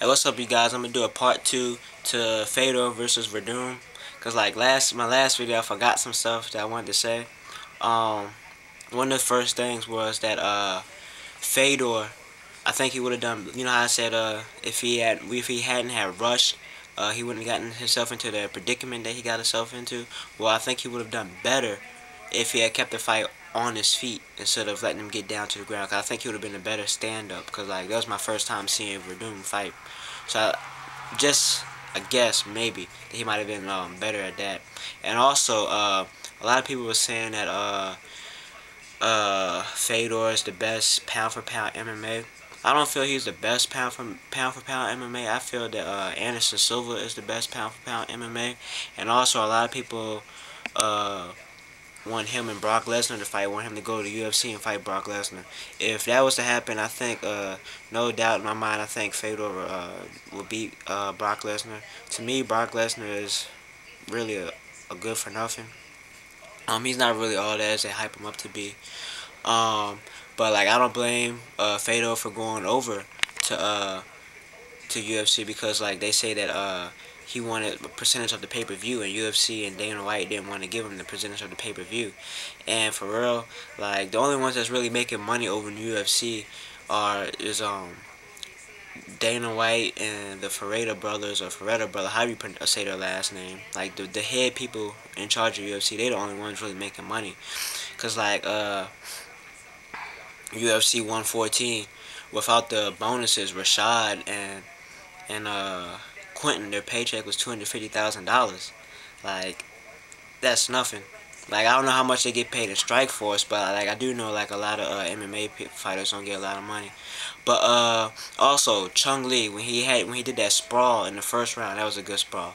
Hey, what's up, you guys? I'm gonna do a part two to Fedor versus Werdum. Cause like last my last video, I forgot some stuff that I wanted to say. Um, one of the first things was that uh, Fedor, I think he would have done. You know how I said uh, if he had if he hadn't had rushed, uh, he wouldn't have gotten himself into the predicament that he got himself into. Well, I think he would have done better if he had kept the fight on his feet instead of letting him get down to the ground. Cause I think he would have been a better stand-up. Because like that was my first time seeing Werdum fight. So I, just I guess maybe that he might have been um, better at that. And also, uh, a lot of people were saying that uh, uh, Fedor is the best pound for pound MMA. I don't feel he's the best pound for pound for pound MMA. I feel that uh, Anderson Silva is the best pound for pound MMA. And also, a lot of people. Uh, want him and Brock Lesnar to fight, want him to go to UFC and fight Brock Lesnar. If that was to happen, I think, uh, no doubt in my mind, I think Fedor uh, will beat uh, Brock Lesnar. To me, Brock Lesnar is really a, a good for nothing. Um, he's not really all that as they hype him up to be. Um, but like I don't blame uh, Fedor for going over to uh, to UFC because like they say that uh, he wanted a percentage of the pay-per-view and UFC and Dana White didn't want to give him the percentage of the pay-per-view. And for real, like the only ones that's really making money over in UFC are is um Dana White and the Ferreira brothers or Ferreira brother, how do you say their last name? Like the the head people in charge of UFC, they the only ones really making money. Cause like uh UFC 114 without the bonuses, Rashad and and uh Quinton, their paycheck was two hundred fifty thousand dollars. Like, that's nothing. Like I don't know how much they get paid in Strikeforce, but like I do know like a lot of uh, MMA fighters don't get a lot of money. But uh, also Cung Le when he had when he did that sprawl in the first round, that was a good sprawl.